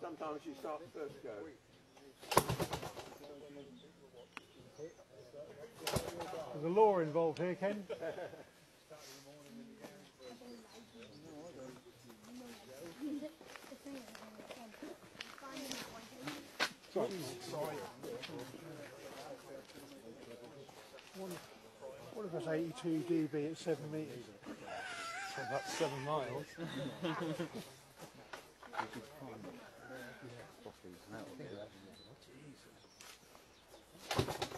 Sometimes you start first go. There's a law involved here, Ken. What if it's 82 dB at 7 metres? for about seven miles.